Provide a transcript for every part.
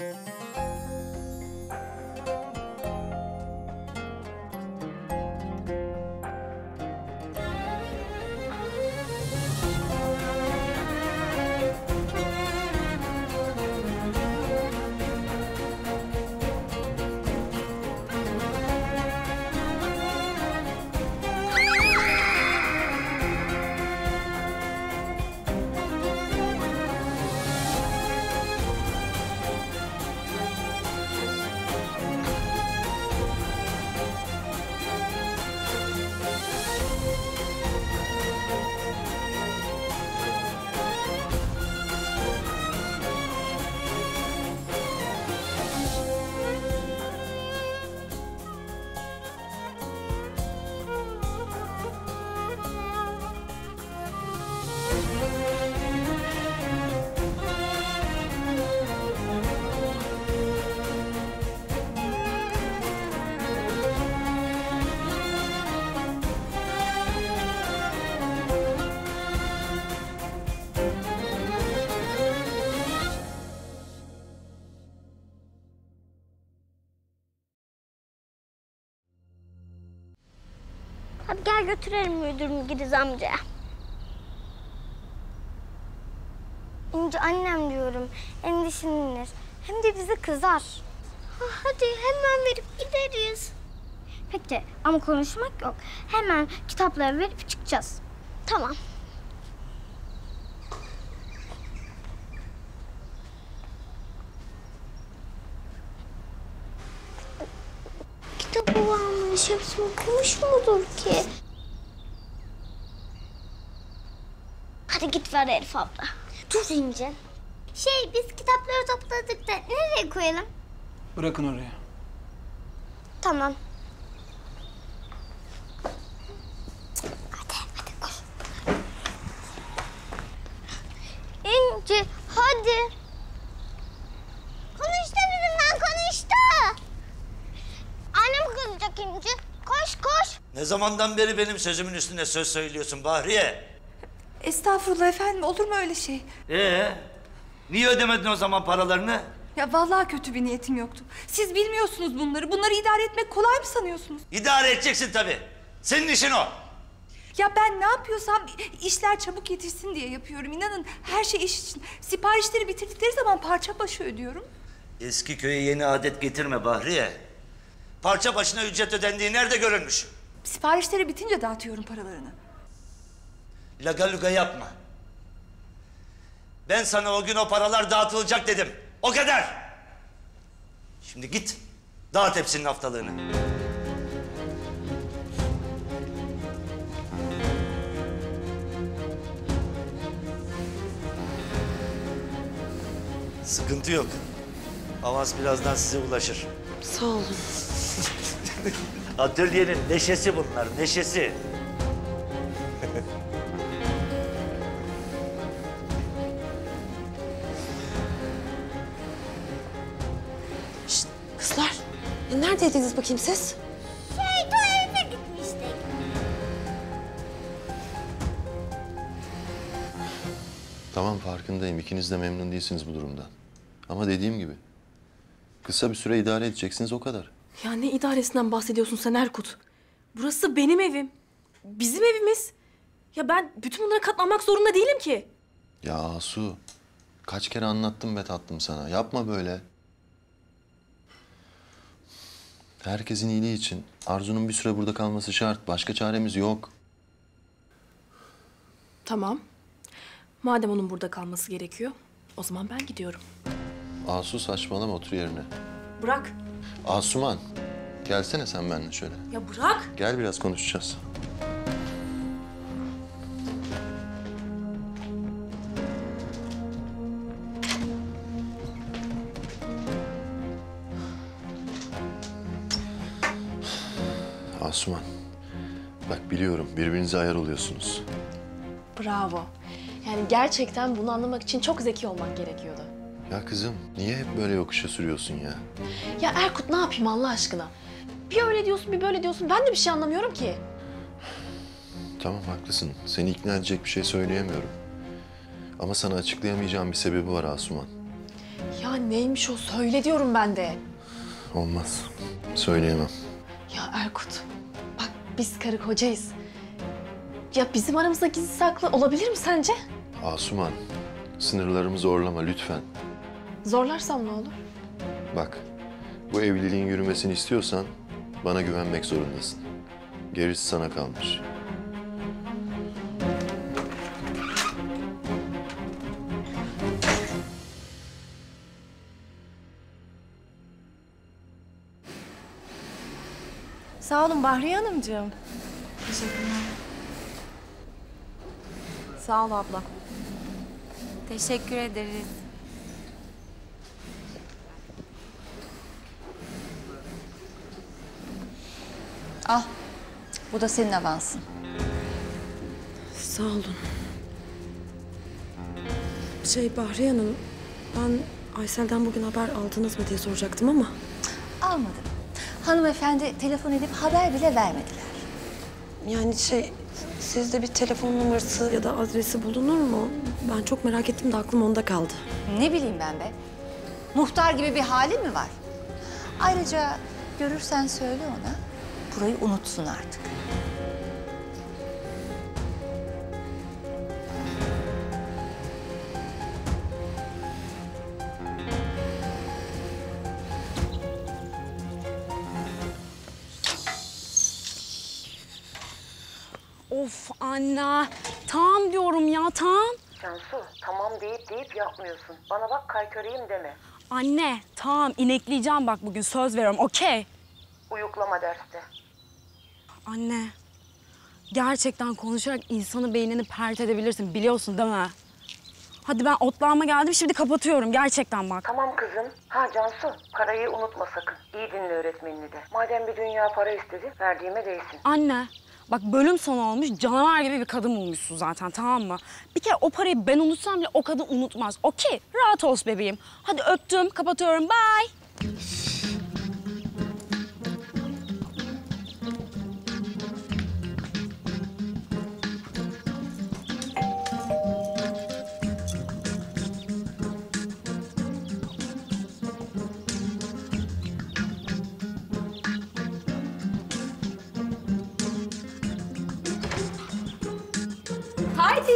Hadi gel götürelim müdür Gidiz amcaya. İnce annem diyorum. Endişelenir. Hem de bize kızar. Ha, Hadi hemen verip gideriz. Peki ama konuşmak yok. Hemen kitapları verip çıkacağız. Tamam. Kitabı varmış. Hepsini okumuş mudur ki? Ver Elif abla. Dur İnce. Şey biz kitapları topladık da nereye koyalım? Bırakın oraya. Tamam. Hadi hadi koş. İnci hadi. Konuştu bizimle konuştu. Annem kızacak İnci. Koş koş. Ne zamandan beri benim sözümün üstüne söz söylüyorsun Bahriye? Estağfurullah efendim olur mu öyle şey? Ee, niye ödemedin o zaman paralarını? Ya vallahi kötü bir niyetim yoktu. Siz bilmiyorsunuz bunları. Bunları idare etmek kolay mı sanıyorsunuz? İdare edeceksin tabii. Senin işin o. Ya ben ne yapıyorsam işler çabuk yetişsin diye yapıyorum. İnanın her şey iş için. Siparişleri bitirdikleri zaman parça başı ödüyorum. Eski köye yeni adet getirme Bahriye. Parça başına ücret ödendiği nerede görülmüş? Siparişleri bitince dağıtıyorum paralarını. Laga luga yapma. Ben sana o gün o paralar dağıtılacak dedim. O kadar. Şimdi git. Dağıt hepsinin haftalığını. Sıkıntı yok. Avans birazdan size ulaşır. Sağ olun. Atölyenin neşesi bunlar, neşesi. Neredeydiniz bakayım siz? Şey tuvalete gitmiştik. Tamam farkındayım. İkiniz de memnun değilsiniz bu durumdan. Ama dediğim gibi kısa bir süre idare edeceksiniz o kadar. Ya ne idaresinden bahsediyorsun sen Erkut? Burası benim evim. Bizim evimiz. Ya ben bütün bunlara katlanmak zorunda değilim ki. Ya Asu kaç kere anlattım ve tattım sana. Yapma böyle. Herkesin iyiliği için Arzu'nun bir süre burada kalması şart. Başka çaremiz yok. Tamam. Madem onun burada kalması gerekiyor, o zaman ben gidiyorum. Asu saçmalama otur yerine. Bırak. Asuman gelsene sen benimle şöyle. Ya bırak. Gel biraz konuşacağız. Asuman, bak biliyorum birbirinize ayar oluyorsunuz. Bravo. Yani gerçekten bunu anlamak için çok zeki olmak gerekiyordu. Ya kızım, niye hep böyle yokuşa sürüyorsun ya? Ya Erkut ne yapayım Allah aşkına? Bir öyle diyorsun, bir böyle diyorsun. Ben de bir şey anlamıyorum ki. Tamam haklısın, seni ikna edecek bir şey söyleyemiyorum. Ama sana açıklayamayacağım bir sebebi var Asuman. Ya neymiş o? Söyle diyorum ben de. Olmaz. Söyleyemem. Ya Erkut, biz karı kocayız. Ya bizim aramızda gizli saklı olabilir mi sence? Asuman, sınırlarımı zorlama lütfen. Zorlarsam ne olur? Bak, bu evliliğin yürümesini istiyorsan bana güvenmek zorundasın. Gerisi sana kalmış. Sağ olun Bahriye Hanımcığım. Sağ ol abla. Teşekkür ederiz. Al. Bu da senin avansın. Sağ olun. Şey Bahriye Hanım, ben Aysel'den bugün haber aldınız mı diye soracaktım ama... Almadım. Hanımefendi telefon edip haber bile vermediler. Yani şey, sizde bir telefon numarası ya da adresi bulunur mu? Ben çok merak ettim de aklım onda kaldı. Ne bileyim ben be. Muhtar gibi bir halin mi var? Ayrıca görürsen söyle ona. Burayı unutsun artık. Of Anna. Tamam diyorum ya tamam. Cansu tamam deyip deyip yapmıyorsun. Bana bak kayköreyim deme. Anne tamam inekleyeceğim bak bugün söz veriyorum okey. Uyuklama derste. Anne gerçekten konuşarak insanın beynini pert edebilirsin biliyorsun değil mi? Hadi ben otlağıma geldim şimdi kapatıyorum gerçekten bak. Tamam kızım. Ha Cansu parayı unutma sakın. İyi dinle öğretmenini de. Madem bir dünya para istedi verdiğime değsin. Anne bak bölüm sonu olmuş canavar gibi bir kadın bulmuşsun zaten tamam mı? Bir kere o parayı ben unutsam bile o kadın unutmaz. Okey rahat ol bebeğim. Hadi öptüm kapatıyorum bye.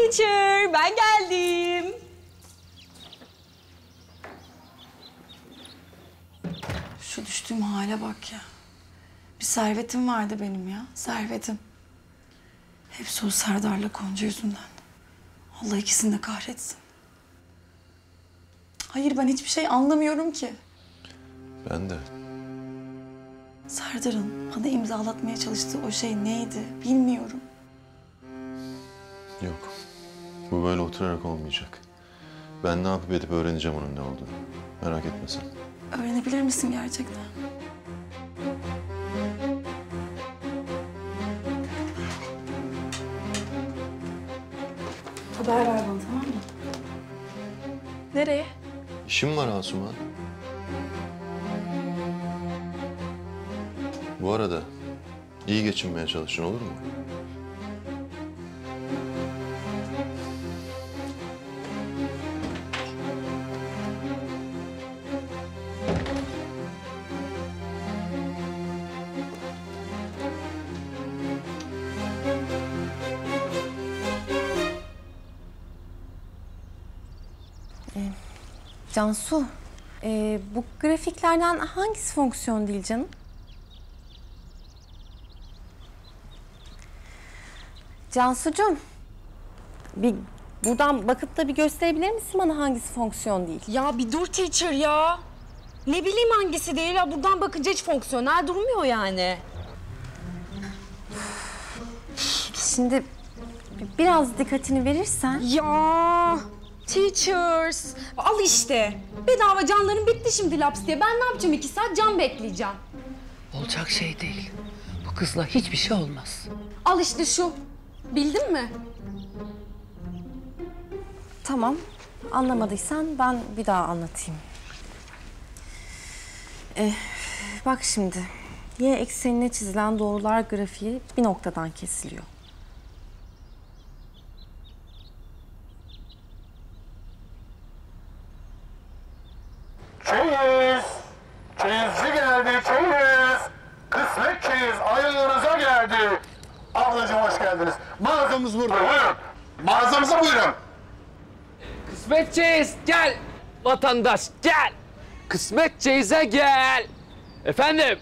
Teacher ben geldim. Şu düştüğüm hale bak ya. Bir servetim vardı benim ya. Servetim. Hepsi o Serdar'la Gonca yüzünden. Allah ikisini de kahretsin. Hayır ben hiçbir şey anlamıyorum ki. Ben de. Serdar'ın bana imzalatmaya çalıştığı o şey neydi bilmiyorum. Yok. Bu böyle oturarak olmayacak. Ben ne yapıp edip öğreneceğim onun ne olduğunu. Merak etme sen. Öğrenebilir misin gerçekten? Haber ver bana tamam mı? Nereye? İşim var Asuman. Bu arada iyi geçinmeye çalışın olur mu? Cansu, e, bu grafiklerden hangisi fonksiyon değil canım? Cansucuğum, bir buradan bakıp da bir gösterebilir misin bana hangisi fonksiyon değil? Ya bir dur teacher ya. Ne bileyim hangisi değil ya buradan bakınca hiç fonksiyonel durmuyor yani. Şimdi bi- biraz dikkatini verirsen... Ya teachers al işte. Bedava canların bitti şimdi laps diye. Ben ne yapacağım iki saat can bekleyeceğim. Olacak şey değil. Bu kızla hiçbir şey olmaz. Al işte şu. Bildin mi? Tamam, anlamadıysan ben bir daha anlatayım. Eh, bak şimdi, y eksenine çizilen doğrular grafiği bir noktadan kesiliyor. Çeyiz. Çeyizci geldi çeyiz. Kısmet çeyiz ayağınıza geldi. Ablacığım hoş geldiniz. Mağazamız burada buyurun. Mağazamıza buyurun. Kısmet Çeyiz gel vatandaş gel. Kısmet Çeyiz'e gel. Efendim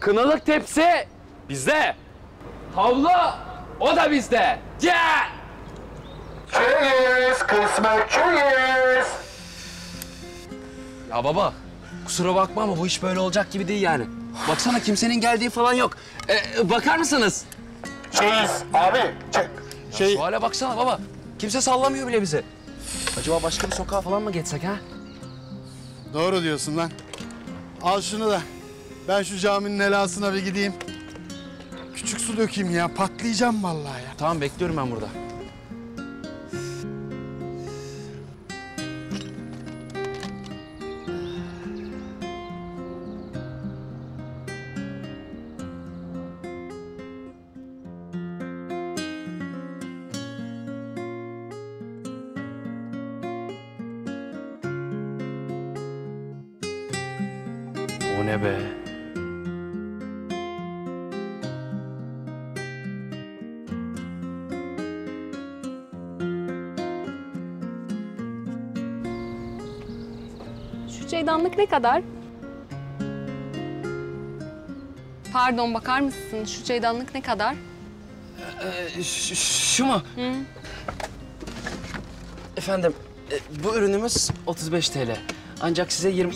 kınalık tepsi bizde. Havlu o da bizde. Gel. Çeyiz, kısmet çeyiz. Ya baba kusura bakma ama bu iş böyle olacak gibi değil yani. Baksana kimsenin geldiği falan yok. Ee, bakar mısınız? Çeyiz abi. Çek. Şey... Şu hale baksana baba. Kimse sallamıyor bile bizi. Acaba başka bir sokağa falan mı geçsek ha? Doğru diyorsun lan. Al şunu da. Ben şu caminin helasına bir gideyim. Küçük su dökeyim ya. Patlayacağım vallahi ya. Tamam bekliyorum ben burada. Ne kadar? Pardon bakar mısın? Şu çaydanlık ne kadar? Ee, şu mu? Hı. Efendim, e, bu ürünümüz 35 TL. Ancak size 20...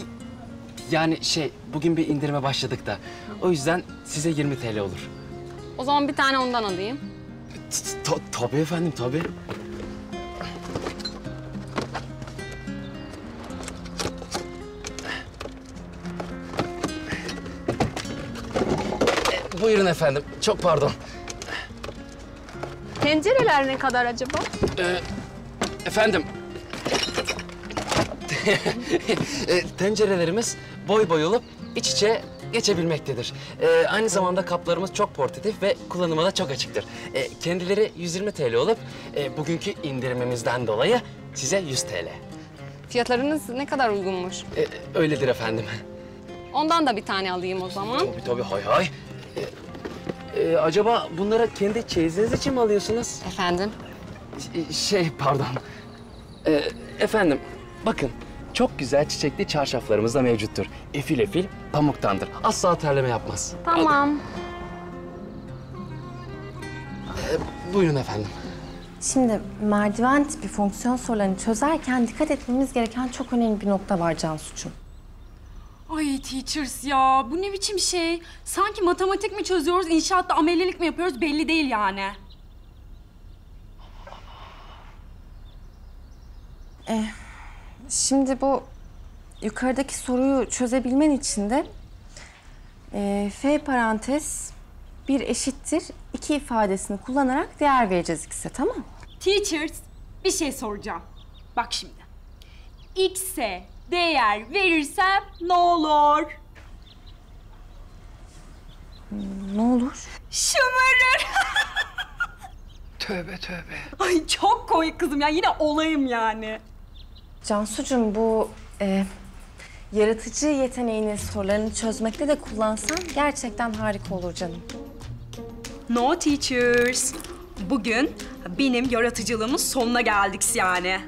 Yani şey, bugün bir indirime başladık da. O yüzden size 20 TL olur. O zaman bir tane ondan alayım. Ta- tabii efendim, tabii. Buyurun efendim, çok pardon. Tencereler ne kadar acaba? Ee, efendim. E, tencerelerimiz boy boy olup iç içe geçebilmektedir. Ee, aynı zamanda kaplarımız çok portatif ve kullanıma da çok açıktır. Ee, kendileri 120 TL olup e, bugünkü indirimimizden dolayı size 100 TL. Fiyatlarınız ne kadar uygunmuş? Ee, öyledir efendim. Ondan da bir tane alayım o zaman. Tabii tabii hay hay. Ee, e, acaba bunları kendi çeyiziniz için mi alıyorsunuz? Efendim? Şey pardon. Ee, efendim bakın çok güzel çiçekli çarşaflarımız da mevcuttur. Efil efil pamuktandır. Asla terleme yapmaz. Tamam. Ee, buyurun efendim. Şimdi merdiven tipi fonksiyon sorularını çözerken dikkat etmemiz gereken çok önemli bir nokta var Cansu'cum. Ay teachers ya bu ne biçim şey? Sanki matematik mi çözüyoruz, inşaatta amelilik mi yapıyoruz belli değil yani. Eh, şimdi bu yukarıdaki soruyu çözebilmen için de eh, f parantez bir eşittir iki ifadesini kullanarak değer vereceğiz x'e tamam? Teachers bir şey soracağım. Bak şimdi. X'e değer verirsem ne olur? Ne olur? Şımarır. Tövbe tövbe. Ay çok komik kızım ya yine olayım yani. Cansu'cum bu eh, yaratıcı yeteneğini sorularını çözmekte de kullansan gerçekten harika olur canım. No teachers. Bugün benim yaratıcılığımın sonuna geldik yani.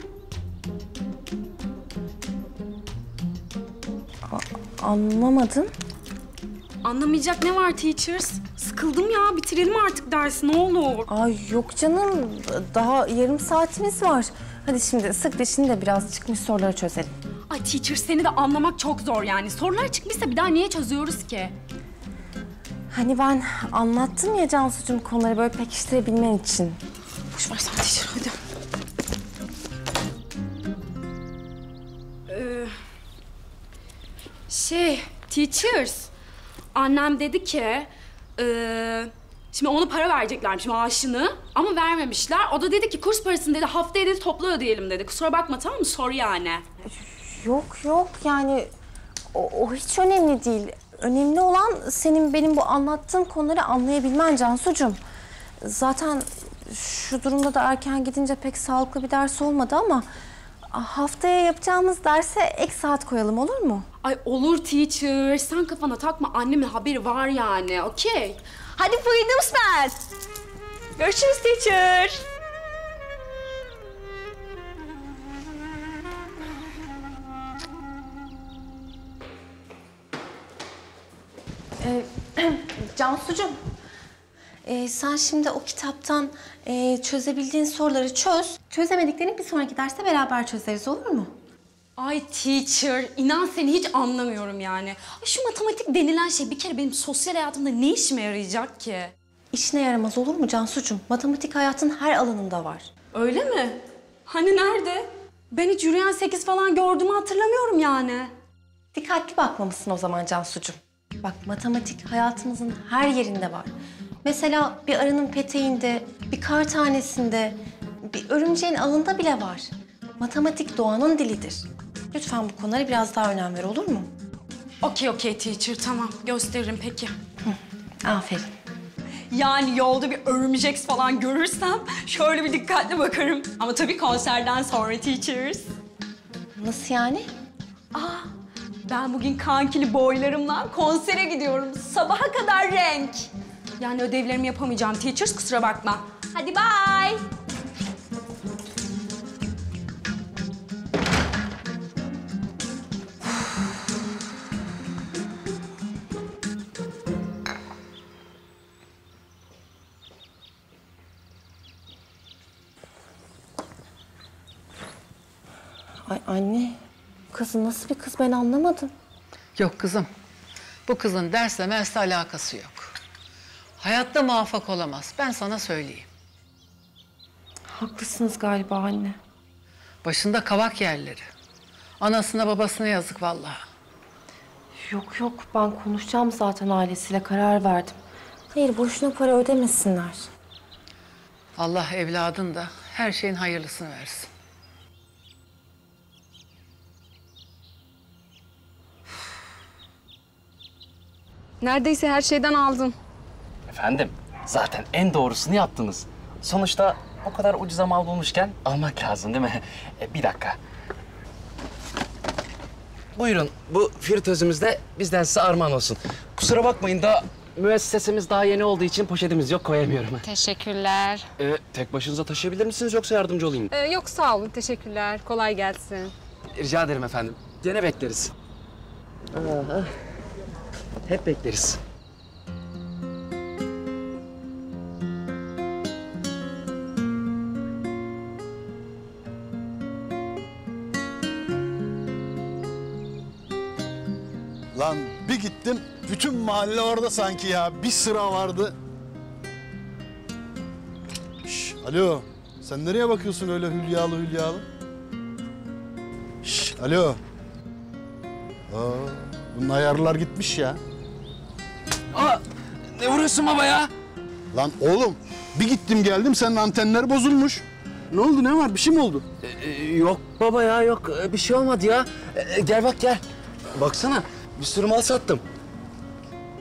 Anlamadım. Anlamayacak ne var teachers? Sıkıldım ya bitirelim artık dersi ne olur. Ay yok canım daha yarım saatimiz var. Hadi şimdi sık dişini de biraz çıkmış soruları çözelim. Ay teacher seni de anlamak çok zor yani. Sorular çıkmışsa bir daha niye çözüyoruz ki? Hani ben anlattım ya Cansu'cum konuları böyle pekiştirebilmen için. Boş ver sen teacher hadi. Şey teachers. Annem dedi ki ee, şimdi ona para vereceklermiş maaşını ama vermemişler. O da dedi ki kurs parasını dedi haftaya dedi toplu ödeyelim dedi. Kusura bakma tamam mı? Sor yani. Yok yok yani o, o hiç önemli değil. Önemli olan senin benim bu anlattığım konuları anlayabilmen Cansu'cum. Zaten şu durumda da erken gidince pek sağlıklı bir ders olmadı ama Haftaya yapacağımız derse ek saat koyalım olur mu? Ay olur teacher. Sen kafana takma. Annemin haberi var yani. Okey. Hadi freedom spell. Görüşürüz teacher. Ee, Cansucuğum, ee, sen şimdi o kitaptan ee, çözebildiğin soruları çöz. Çözemediklerini bir sonraki derste beraber çözeriz olur mu? Ay teacher, inan seni hiç anlamıyorum yani. Ay şu matematik denilen şey bir kere benim sosyal hayatımda ne işime yarayacak ki? İşine yaramaz olur mu Cansucuğum? Matematik hayatın her alanında var. Öyle mi? Hani nerede? Ben hiç yürüyen sekiz falan gördüğümü hatırlamıyorum yani. Dikkatli bakmamışsın o zaman Cansucuğum. Bak matematik hayatımızın her yerinde var. Mesela bir arının peteğinde, bir kar tanesinde, bir örümceğin ağında bile var. Matematik doğanın dilidir. Lütfen bu konulara biraz daha önem ver olur mu? Okey okey teacher tamam gösteririm peki. Aferin. Yani yolda bir örümcek falan görürsem şöyle bir dikkatli bakarım. Ama tabii konserden sonra teachers. Nasıl yani? Aa, ben bugün kankili boylarımla konsere gidiyorum. Sabaha kadar renk. Yani ödevlerimi yapamayacağım teachers kusura bakma. Hadi bye. Ay anne, kızın nasıl bir kız ben anlamadım. Yok kızım. Bu kızın dersle mersle alakası yok. Hayatta muvaffak olamaz. Ben sana söyleyeyim. Haklısınız galiba anne. Başında kavak yerleri. Anasına babasına yazık vallahi. Yok yok ben konuşacağım zaten ailesiyle karar verdim. Hayır boşuna para ödemesinler. Allah evladın da her şeyin hayırlısını versin. Neredeyse her şeyden aldın. Efendim, zaten en doğrusunu yaptınız. Sonuçta o kadar ucuza mal bulmuşken almak lazım değil mi? E, bir dakika. Buyurun, bu fritözümüz de bizden size armağan olsun. Kusura bakmayın da müessesemiz daha yeni olduğu için poşetimiz yok, koyamıyorum. Teşekkürler. E, tek başınıza taşıyabilir misiniz yoksa yardımcı olayım mı? Ee, yok sağ olun, teşekkürler. Kolay gelsin. Rica ederim efendim. Gene bekleriz. Aha. Hep bekleriz. Gittim, bütün mahalle orada sanki ya. Bir sıra vardı. Şş, alo, sen nereye bakıyorsun öyle hülyalı hülyalı? Şş, alo. Aa, bunun ayarlar gitmiş ya. Aa, ne vuruyorsun baba ya? Lan oğlum, bir gittim geldim senin antenler bozulmuş. Ne oldu, ne var? Bir şey mi oldu? Ee, yok baba ya, yok. Ee, Bir şey olmadı ya. Ee, gel bak gel. Baksana, bir sürü mal sattım.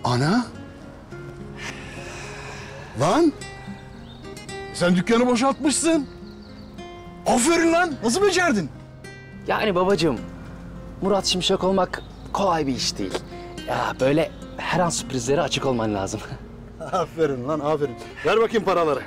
Ana. Lan. Sen dükkanı boşaltmışsın. Aferin lan. Nasıl becerdin? Yani babacığım, Murat Şimşek olmak kolay bir iş değil. Ya böyle her an sürprizlere açık olman lazım. aferin lan aferin. Ver bakayım paraları.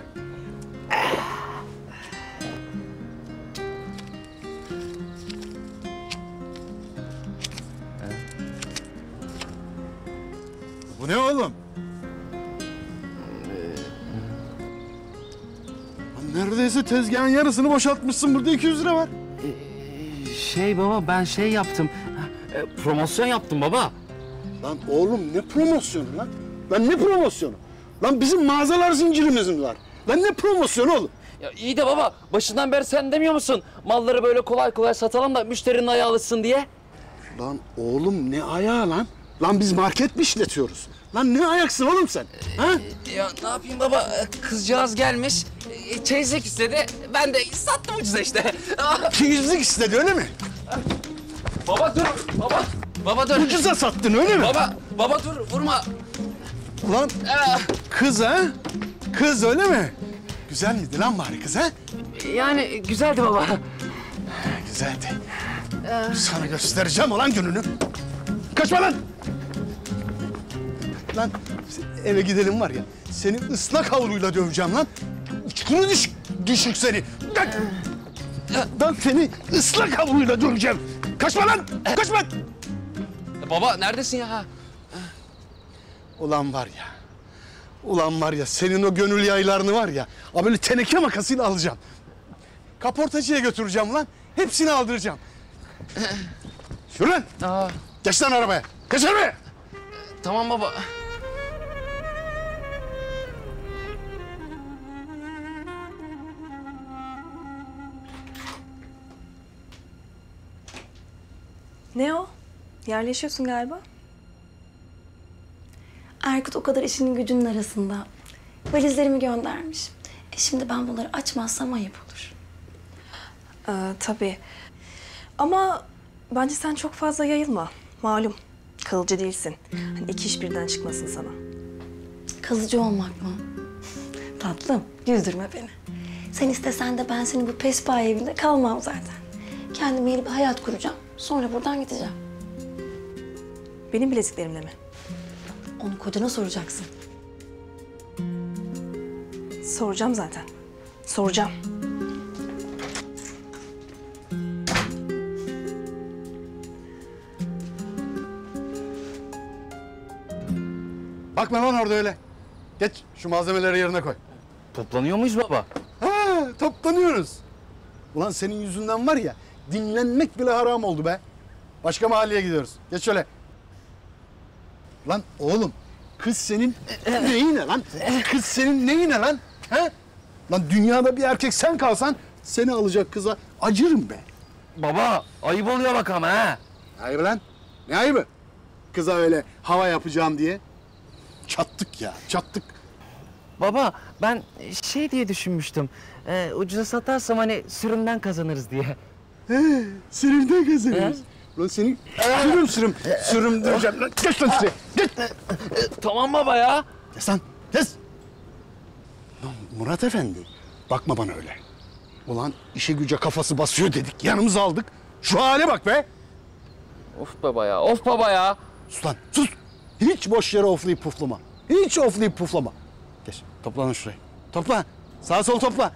Tezgahın yarısını boşaltmışsın. Burada 200 lira var. Şey baba, ben şey yaptım. e, promosyon yaptım baba. Lan oğlum ne promosyonu lan? Lan ne promosyonu? Lan bizim mağazalar zincirimiz mi var? Lan ne promosyonu oğlum? Ya iyi de baba, başından beri sen demiyor musun? Malları böyle kolay kolay satalım da müşterinin ayağı alışsın diye. Lan oğlum ne ayağı lan? Lan biz market mi işletiyoruz? Lan ne ayaksın oğlum sen? Ha? Ya ne yapayım baba, kızcağız gelmiş, e, çeyizlik istedi. Ben de sattım ucuza işte. Çeyizlik istedi öyle mi? baba dur, baba. Baba dur. Ucuza sattın öyle mi? Baba, baba dur, vurma. Lan kız ha? Kız öyle mi? Güzel miydi lan bari kız ha? Yani güzeldi baba. Zade. Sana göstereceğim ulan gününü. Kaçma lan! Lan eve gidelim var ya. Seni ıslak havluyla döveceğim lan. Uçkunu düş, düşük seni. Lan, lan seni ıslak havluyla döveceğim. Kaçma lan! Kaçma! Baba neredesin ya? Ulan var ya. Ulan var ya senin o gönül yaylarını var ya. Ha böyle teneke makasıyla alacağım. Kaportacıya götüreceğim lan. Hepsini aldıracağım. Yürü lan. Geç lan arabaya. Geç arabaya. Tamam baba. Ne o? Yerleşiyorsun galiba. Erkut o kadar işinin gücünün arasında. Valizlerimi göndermiş. E şimdi ben bunları açmazsam ayıp olur. Ee, tabii. Ama bence sen çok fazla yayılma. Malum kalıcı değilsin. Hani iki iş birden çıkmasın sana. Kalıcı olmak mı? Tatlım, güldürme beni. Sen istesen de ben senin bu pespaye evinde kalmam zaten. Kendime yeni bir hayat kuracağım. Sonra buradan gideceğim. Benim bileziklerimle mi? Onu kocana soracaksın. Soracağım zaten. Soracağım. Bakma lan orada öyle. Geç şu malzemeleri yerine koy. Toplanıyor muyuz baba? Ha, toplanıyoruz. Ulan senin yüzünden var ya dinlenmek bile haram oldu be. Başka mahalleye gidiyoruz. Geç şöyle. Lan oğlum kız senin neyine lan? Kız senin neyine lan? He? Lan dünyada bir erkek sen kalsan seni alacak kıza acırım be. Baba ayıp oluyor bak ama ha. Ayıbı lan. Ne ayıbı? Kıza öyle hava yapacağım diye. Çattık ya çattık. Baba ben şey diye düşünmüştüm. Ee, ucuza satarsam hani sürümden kazanırız diye. He, sürümden kazanırız. Lan senin sürüm sürüm sürüm diyeceğim lan. Geç lan şuraya. Geç. Tamam baba ya. Kes lan kes. Lan Murat Efendi bakma bana öyle. Ulan işe güce kafası basıyor dedik yanımıza aldık. Şu hale bak be. Of baba ya of baba ya. Sus lan sus. Hiç boş yere oflayıp puflama. Hiç oflayıp puflama. Geç toplanın şuraya. Topla. Sağ sol topla.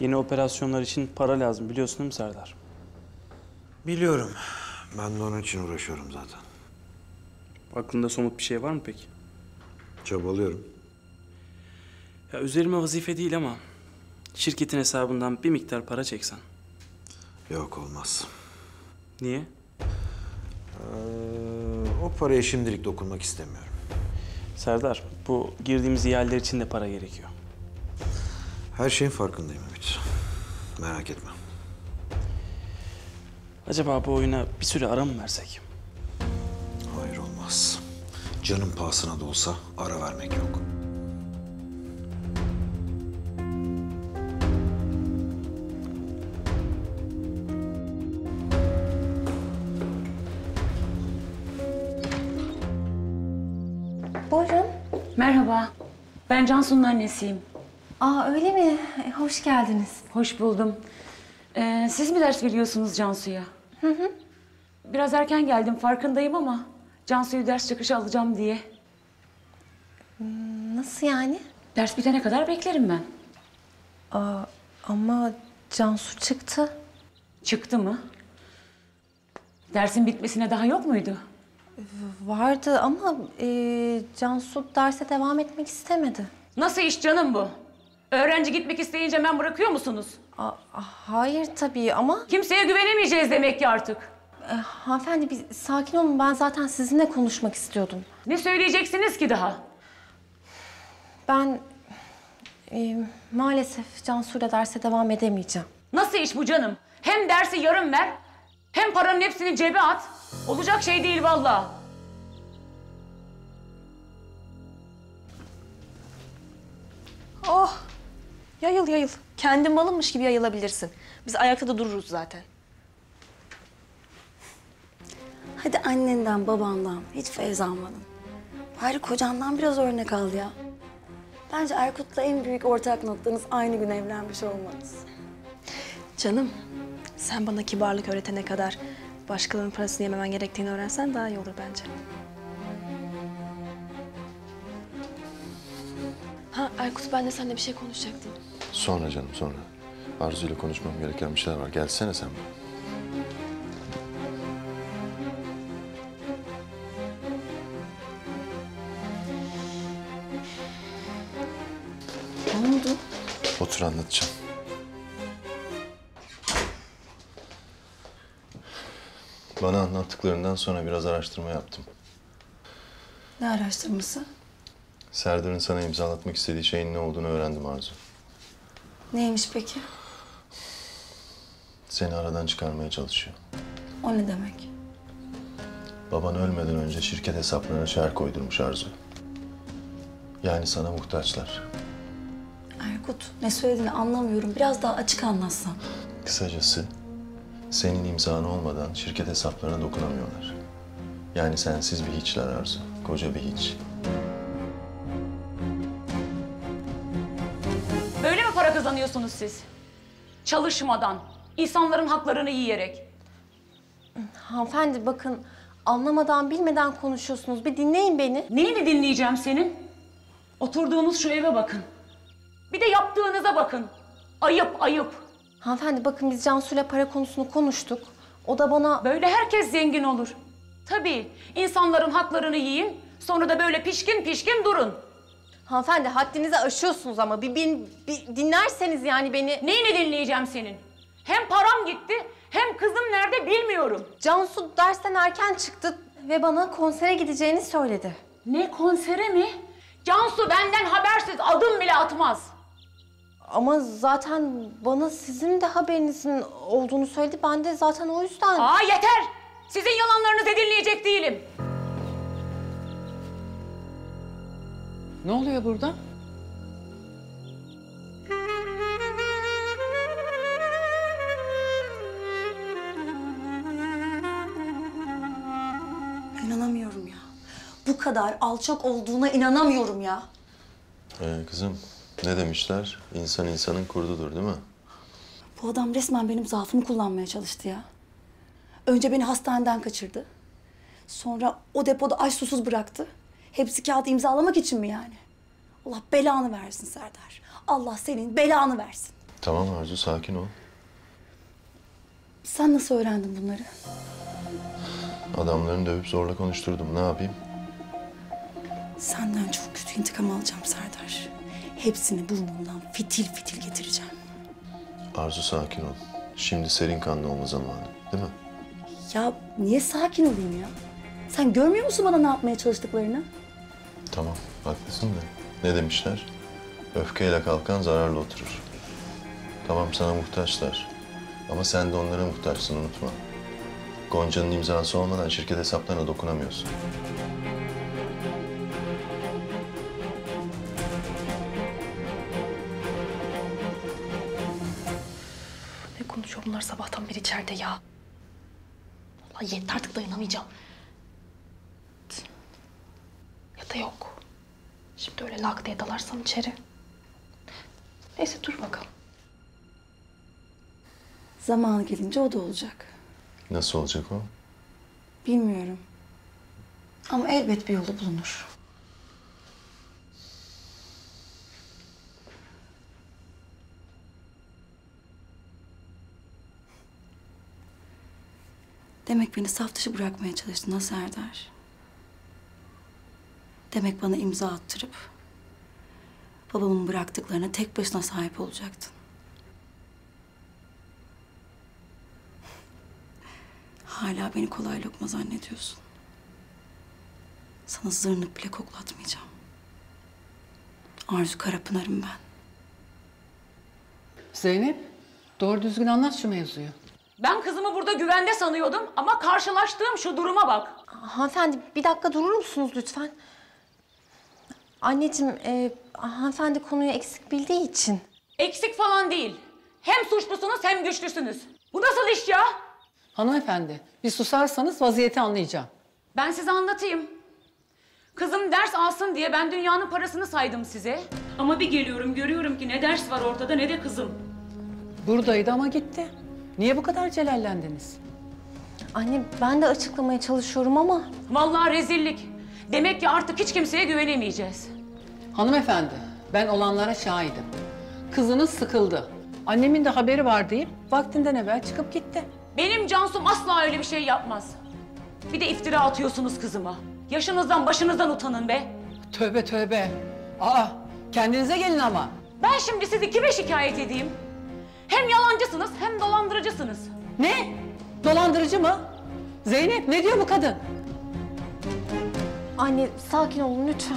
Yeni operasyonlar için para lazım biliyorsun değil mi Serdar? Biliyorum. Ben de onun için uğraşıyorum zaten. Aklında somut bir şey var mı peki? Çabalıyorum. Ya üzerime vazife değil ama şirketin hesabından bir miktar para çeksen. Yok olmaz. Niye? Ee, o paraya şimdilik dokunmak istemiyorum. Serdar, bu girdiğimiz ihaneler için de para gerekiyor. Her şeyin farkındayım Ümit. Merak etme. Acaba bu oyuna bir süre ara mı versek? Hayır olmaz. Canın pahasına da olsa ara vermek yok. Buyurun. Merhaba. Ben Cansu'nun annesiyim. Aa öyle mi? E, Hoş geldiniz. Hoş buldum. Ee, siz mi ders veriyorsunuz Cansu'ya? Hı hı. Biraz erken geldim farkındayım ama Cansu'yu ders çıkışı alacağım diye. Nasıl yani? Ders bitene kadar beklerim ben. Aa, ama Cansu çıktı. Çıktı mı? Dersin bitmesine daha yok muydu? Vardı ama e, Cansu derse devam etmek istemedi. Nasıl iş canım bu? Öğrenci gitmek isteyince ben bırakıyor musunuz? Aa, hayır tabii ama... Kimseye güvenemeyeceğiz demek ki artık. E, hanımefendi bir sakin olun. Ben zaten sizinle konuşmak istiyordum. Ne söyleyeceksiniz ki daha? Ben e, maalesef Cansu'yla derse devam edemeyeceğim. Nasıl iş bu canım? Hem dersi yarım ver, hem paranın hepsini cebe at. Olacak şey değil vallahi. Oh! Yayıl yayıl. Kendi malınmış gibi yayılabilirsin. Biz ayakta da dururuz zaten. Hadi annenden, babandan hiç feyz almadın. Bari kocandan biraz örnek al ya. Bence Erkut'la en büyük ortak noktanız aynı gün evlenmiş olmanız. Canım, sen bana kibarlık öğretene kadar başkalarının parasını yememen gerektiğini öğrensen daha iyi olur bence. Ha Erkut ben de seninle bir şey konuşacaktım. Sonra canım sonra. Arzu ile konuşmam gereken bir şeyler var. Gelsene sen. Ne oldu? Otur anlatacağım. Bana anlattıklarından sonra biraz araştırma yaptım. Ne araştırması? Serdar'ın sana imzalatmak istediği şeyin ne olduğunu öğrendim Arzu. Neymiş peki? Seni aradan çıkarmaya çalışıyor. O ne demek? Baban ölmeden önce şirket hesaplarına şer koydurmuş Arzu. Yani sana muhtaçlar. Erkut, ne söylediğini anlamıyorum. Biraz daha açık anlatsan. Kısacası senin imzan olmadan şirket hesaplarına dokunamıyorlar. Yani sensiz bir hiçler Arzu. Koca bir hiç. Para kazanıyorsunuz siz? Çalışmadan, insanların haklarını yiyerek. Hanımefendi bakın anlamadan bilmeden konuşuyorsunuz. Bir dinleyin beni. Neyini dinleyeceğim senin? Oturduğunuz şu eve bakın. Bir de yaptığınıza bakın. Ayıp, ayıp. Hanımefendi bakın biz Cansu'yla para konusunu konuştuk. O da bana... Böyle herkes zengin olur. Tabii, insanların haklarını yiyin, sonra da böyle pişkin pişkin durun. Hanımefendi haddinizi aşıyorsunuz ama bir, bir, bir dinlerseniz yani beni... Neyini dinleyeceğim senin? Hem param gitti, hem kızım nerede bilmiyorum. Cansu dersten erken çıktı ve bana konsere gideceğini söyledi. Ne konsere mi? Cansu benden habersiz adım bile atmaz. Ama zaten bana sizin de haberinizin olduğunu söyledi. Ben de zaten o yüzden... Aa yeter! Sizin yalanlarınızı dinleyecek değilim. Ne oluyor burada? İnanamıyorum ya. Bu kadar alçak olduğuna inanamıyorum ya. Ee, kızım ne demişler? İnsan insanın kurdudur değil mi? Bu adam resmen benim zaafımı kullanmaya çalıştı ya. Önce beni hastaneden kaçırdı. Sonra o depoda aç susuz bıraktı. Hepsi kağıt imzalamak için mi yani? Allah belanı versin Serdar. Allah senin belanı versin. Tamam Arzu sakin ol. Sen nasıl öğrendin bunları? Adamlarını dövüp zorla konuşturdum. Ne yapayım? Senden çok kötü intikam alacağım Serdar. Hepsini burnumdan fitil fitil getireceğim. Arzu sakin ol. Şimdi serin kanlı olma zamanı. Değil mi? Ya niye sakin olayım ya? Sen görmüyor musun bana ne yapmaya çalıştıklarını? Tamam haklısın da. Ne demişler? Öfkeyle kalkan zararla oturur. Tamam sana muhtaçlar. Ama sen de onlara muhtaçsın unutma. Gonca'nın imzası olmadan şirket hesaplarına dokunamıyorsun. Ne konuşuyor bunlar sabahtan beri içeride ya? Vallahi yeter artık dayanamayacağım. Ya da yok. Şimdi öyle lak diye dalarsam içeri. Neyse dur bakalım. Zamanı gelince o da olacak. Nasıl olacak o? Bilmiyorum. Ama elbet bir yolu bulunur. Demek beni saf dışı bırakmaya çalıştın ha Serdar? Demek bana imza attırıp babamın bıraktıklarına tek başına sahip olacaktın. Hala beni kolay lokma zannediyorsun. Sana zırnık bile koklatmayacağım. Arzu Karapınar'ım ben. Zeynep, doğru düzgün anlat şu mevzuyu. Ben kızımı burada güvende sanıyordum ama karşılaştığım şu duruma bak. Hanımefendi bir dakika durur musunuz lütfen? Anneciğim, e, hanımefendi konuyu eksik bildiği için. Eksik falan değil. Hem suçlusunuz hem güçlüsünüz. Bu nasıl iş ya? Hanımefendi, bir susarsanız vaziyeti anlayacağım. Ben size anlatayım. Kızım ders alsın diye ben dünyanın parasını saydım size. Ama bir geliyorum görüyorum ki ne ders var ortada ne de kızım. Buradaydı ama gitti. Niye bu kadar celallendiniz? Anne ben de açıklamaya çalışıyorum ama... Vallahi rezillik. Demek ki artık hiç kimseye güvenemeyeceğiz. Hanımefendi, ben olanlara şahidim. Kızınız sıkıldı. Annemin de haberi var deyip vaktinden evvel çıkıp gitti. Benim Cansum asla öyle bir şey yapmaz. Bir de iftira atıyorsunuz kızıma. Yaşınızdan başınızdan utanın be. Tövbe tövbe. Aa, kendinize gelin ama. Ben şimdi sizi kime şikayet edeyim? Hem yalancısınız hem dolandırıcısınız. Ne? Dolandırıcı mı? Zeynep ne diyor bu kadın? Anne sakin olun lütfen.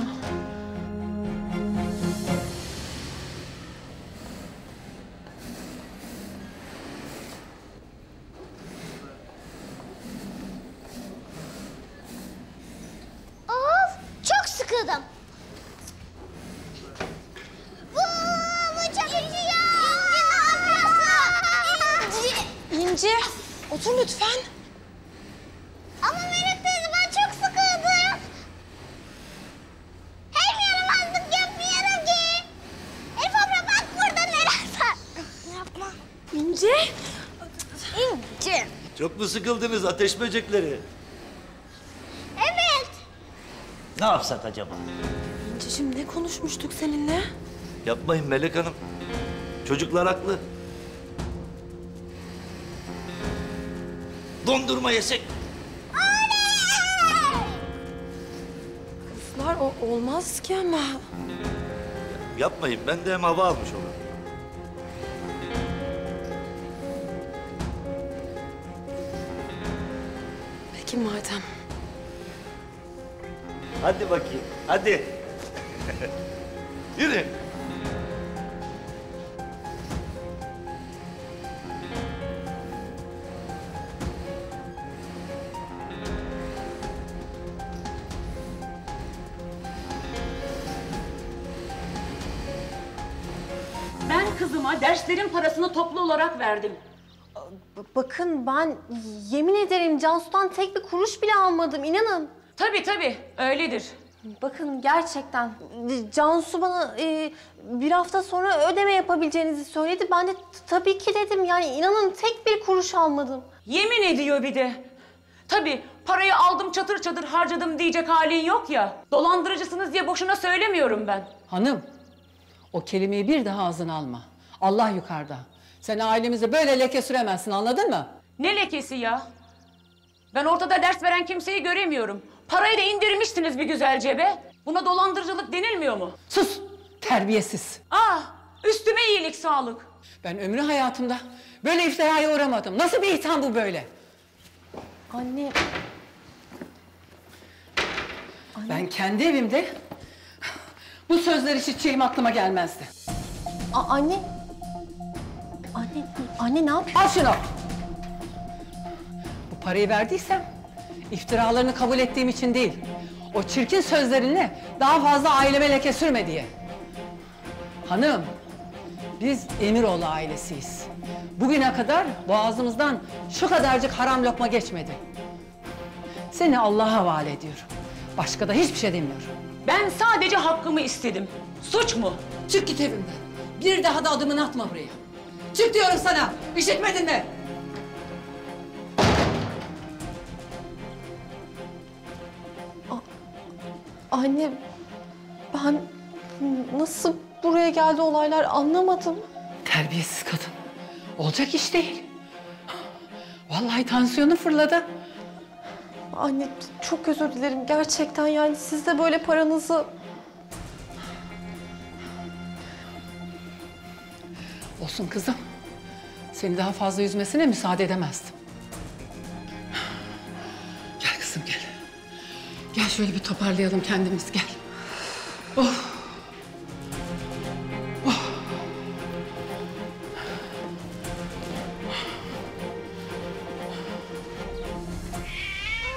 Sıkıldınız ateş böcekleri? Evet. Ne yapsak acaba? İnci'cim ne konuşmuştuk seninle? Yapmayın Melek Hanım. Çocuklar haklı. Dondurma yesek. Kızlar o olmaz ki ama. Yapmayın ben de hem hava almış olurum. Hadi bakayım hadi. Yürü. Ben kızıma derslerin parasını toplu olarak verdim. Bakın ben yemin ederim Cansu'dan tek bir kuruş bile almadım inanın. Tabii tabii öyledir. Bakın gerçekten Cansu bana e, bir hafta sonra ödeme yapabileceğinizi söyledi. Ben de tabii ki dedim yani inanın tek bir kuruş almadım. Yemin ediyor bir de. Tabii parayı aldım çatır çatır harcadım diyecek halin yok ya. Dolandırıcısınız diye boşuna söylemiyorum ben. Hanım, o kelimeyi bir daha ağzına alma. Allah yukarıda. Sen ailemize böyle leke süremezsin anladın mı? Ne lekesi ya? Ben ortada ders veren kimseyi göremiyorum. Parayı da indirmişsiniz bir güzelce be. Buna dolandırıcılık denilmiyor mu? Sus! Terbiyesiz. Ah! Üstüme iyilik sağlık. Ben ömrü hayatımda böyle iftiraya uğramadım. Nasıl bir itham bu böyle? Anne. Ben kendi evimde bu sözleri işiteceğim aklıma gelmezdi. A- anne. Anne, anne ne yapıyorsun? Al şunu. Parayı verdiysem iftiralarını kabul ettiğim için değil. O çirkin sözlerinle daha fazla aileme leke sürme diye. Hanım, biz Emiroğlu ailesiyiz. Bugüne kadar boğazımızdan şu kadarcık haram lokma geçmedi. Seni Allah'a havale ediyorum. Başka da hiçbir şey demiyorum. Ben sadece hakkımı istedim. Suç mu? Çık git evimden. Bir daha da adımını atma buraya. Çık diyorum sana. İşitmedin mi? Anne ben nasıl buraya geldi olaylar anlamadım. Terbiyesiz kadın. Olacak iş değil. Vallahi tansiyonu fırladı. Anne çok özür dilerim gerçekten yani siz de böyle paranızı... Olsun kızım. Seni daha fazla üzmesine müsaade edemezdim. Gel kızım gel. Gel şöyle bir toparlayalım kendimiz gel. Oh.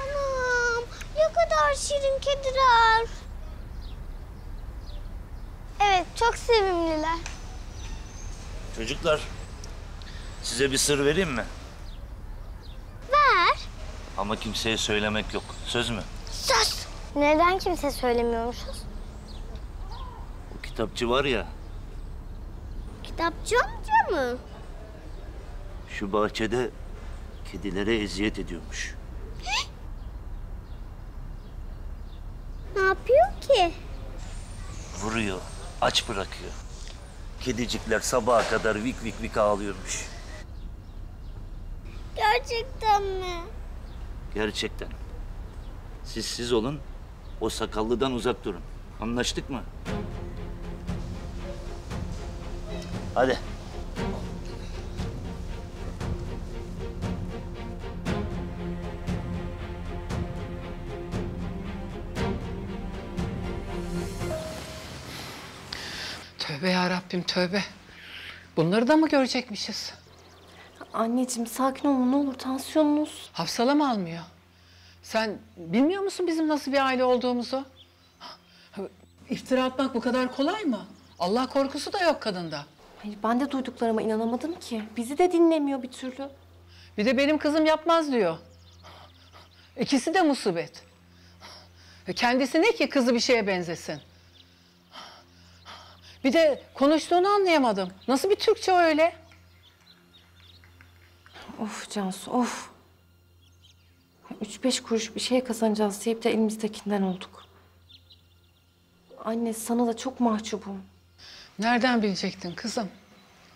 Anam ne kadar şirin kediler. Evet çok sevimliler. Çocuklar size bir sır vereyim mi? Ver Ama kimseye söylemek yok. Söz mü? Neden kimse söylemiyormuşuz? O kitapçı var ya, Kitapçı amca mı? şu bahçede kedilere eziyet ediyormuş. Ne yapıyor ki? Vuruyor, aç bırakıyor. Kedicikler sabaha kadar vik vik vik ağlıyormuş. Gerçekten mi? Gerçekten. Siz siz olun, o sakallıdan uzak durun. Anlaştık mı? Hadi. Tövbe ya Rabbim tövbe. Bunları da mı görecekmişiz? Anneciğim sakin olun ne olur tansiyonunuz. Hafsalam almıyor. Sen bilmiyor musun bizim nasıl bir aile olduğumuzu? İftira atmak bu kadar kolay mı? Allah korkusu da yok kadında. Hayır ben de duyduklarıma inanamadım ki. Bizi de dinlemiyor bir türlü. Bir de benim kızım yapmaz diyor. İkisi de musibet. E Kendisi ne ki kızı bir şeye benzesin? Bir de konuştuğunu anlayamadım. Nasıl bir Türkçe o öyle? Of Cansu of. Üç beş kuruş bir şey kazanacağız deyip de elimizdekinden olduk. Anne sana da çok mahcubum. Nereden bilecektin kızım?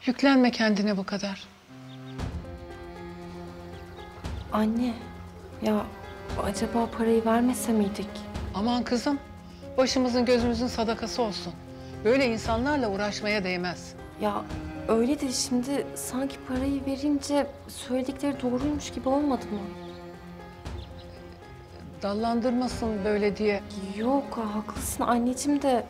Yüklenme kendine bu kadar. Anne ya acaba parayı vermese miydik? Aman kızım, başımızın gözümüzün sadakası olsun. Böyle insanlarla uğraşmaya değmez. Ya öyle de şimdi sanki parayı verince söyledikleri doğruymuş gibi olmadı mı? Dallandırmasın böyle diye. Yok haklısın anneciğim de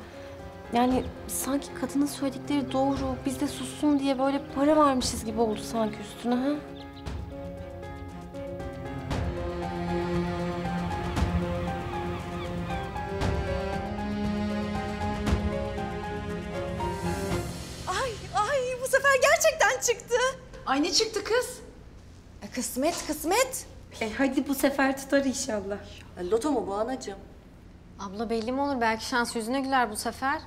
yani sanki kadının söyledikleri doğru biz de sussun diye böyle para vermişiz gibi oldu sanki üstüne ha? Ay ay bu sefer gerçekten çıktı. Ay ne çıktı kız? E, kısmet kısmet. E hadi bu sefer tutar inşallah. Loto mu bu anacığım? Abla belli mi olur? Belki şans yüzüne güler bu sefer.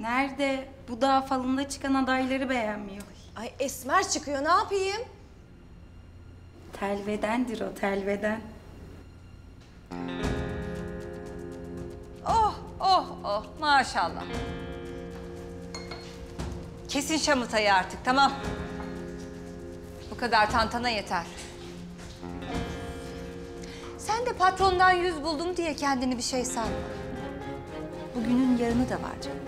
Nerede? Bu dağ falında çıkan adayları beğenmiyor. Ay Esmer çıkıyor ne yapayım? Telvedendir o telveden. Oh oh oh maşallah. Kesin şamıtayı artık tamam. Bu kadar tantana yeter. Sen de patrondan yüz buldum diye kendini bir şey sanma. Bugünün yarını da var canım.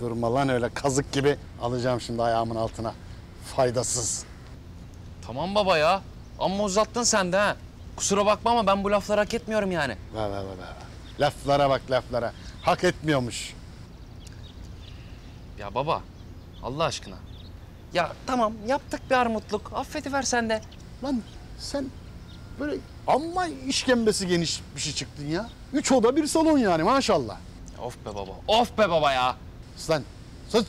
Durma lan öyle kazık gibi alacağım şimdi ayağımın altına. Faydasız. Tamam baba ya. Amma uzattın sen de ha. Kusura bakma ama ben bu lafları hak etmiyorum yani. Ver ver ver. Laflara bak laflara. Hak etmiyormuş. Ya baba Allah aşkına. Ya tamam yaptık bir armutluk. Affediver sen de. Lan sen böyle amma işkembesi geniş bir şey çıktın ya. Üç oda bir salon yani maşallah. Of be baba. Of be baba ya. Lan sus.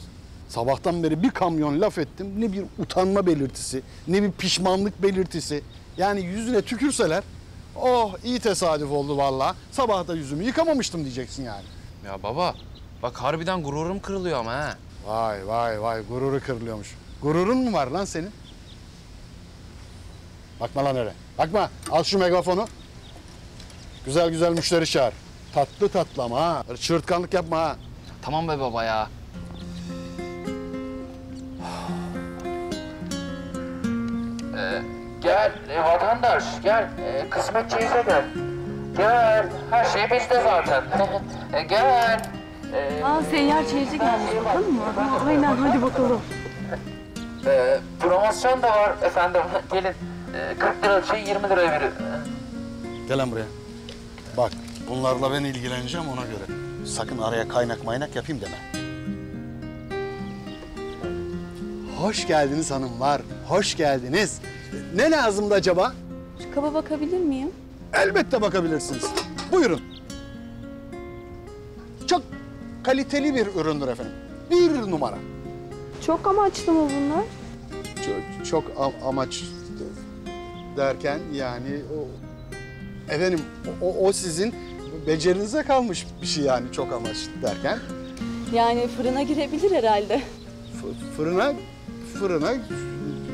Sabahtan beri bir kamyon laf ettim. Ne bir utanma belirtisi, ne bir pişmanlık belirtisi. Yani yüzüne tükürseler, oh iyi tesadüf oldu vallahi. Sabah da yüzümü yıkamamıştım diyeceksin yani. Ya baba bak harbiden gururum kırılıyor ama ha. Vay vay vay gururu kırılıyormuş. Gururun mu var lan senin? Bakma lan öyle. Bakma. Al şu megafonu. Güzel güzel müşteri çağır. Tatlı tatlı ama ha. Öyle Çığırtkanlık yapma ha. Tamam be baba ya. Ee, gel e, vatandaş gel. E, kısmet çeyize gel. Gel. Her şey bizde zaten. e, gel. E, Aa seyyar çeyici gelmiş bakalım mı? Ha, aynen hadi bakalım. e, promosyon da var efendim. Gelin. E, 40 lira şey 20 liraya veriyor. Gel lan buraya. Bak bunlarla ben ilgileneceğim ona göre. Sakın araya kaynak maynak yapayım deme. Hoş geldiniz hanımlar. Hoş geldiniz. Ne lazımdı acaba? Şu kaba bakabilir miyim? Elbette bakabilirsiniz. Buyurun. Çok kaliteli bir üründür efendim. Bir numara. Çok amaçlı mı bunlar? Çok, çok am- amaç derken yani o efendim o, o sizin becerinize kalmış bir şey yani çok amaç derken Yani fırına girebilir herhalde. F- fırına fırına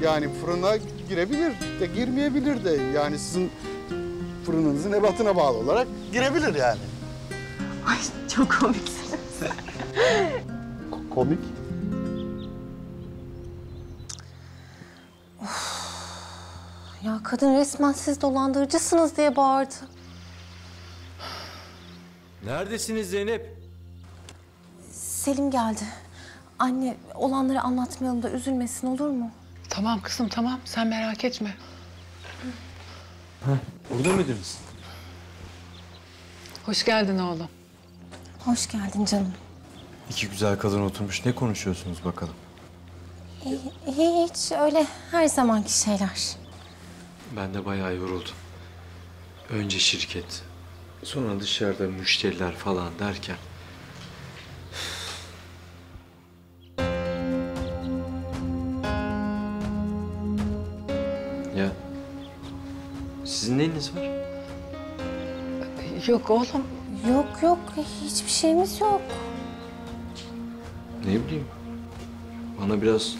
yani fırına girebilir de girmeyebilir de yani sizin fırınınızın ebatına bağlı olarak girebilir yani. Ay çok komiksiniz. Komik. Ya kadın resmen siz dolandırıcısınız diye bağırdı. Neredesiniz Zeynep? Selim geldi. Anne olanları anlatmayalım da üzülmesin olur mu? Tamam kızım tamam sen merak etme. Burada mıydınız? Hoş geldin oğlum. Hoş geldin canım. İki güzel kadın oturmuş. Ne konuşuyorsunuz bakalım? Hi- Hiç öyle her zamanki şeyler. Ben de bayağı yoruldum. Önce şirket, sonra dışarıda müşteriler falan derken... Ya sizin neyiniz var? Yok oğlum. Yok yok hiçbir şeyimiz yok. Ne bileyim. Bana biraz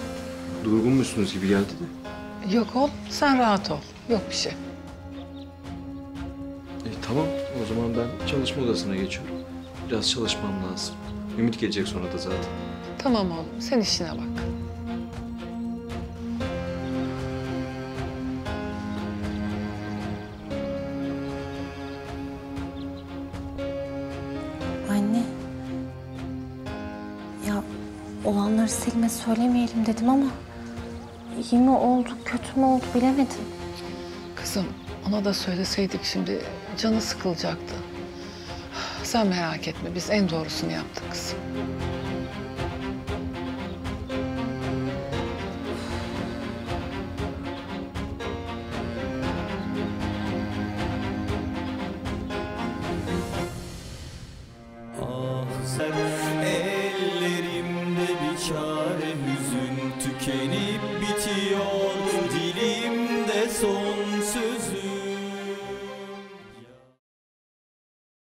durgun musunuz gibi geldi de. Yok oğlum sen rahat ol. Yok bir şey. E, tamam o zaman ben çalışma odasına geçiyorum. Biraz çalışmam lazım. Ümit gelecek sonra da zaten. Tamam oğlum sen işine bak. Söylemeyelim dedim ama iyi mi oldu kötü mü oldu bilemedim. Kızım ona da söyleseydik şimdi canı sıkılacaktı. Sen merak etme biz en doğrusunu yaptık kızım.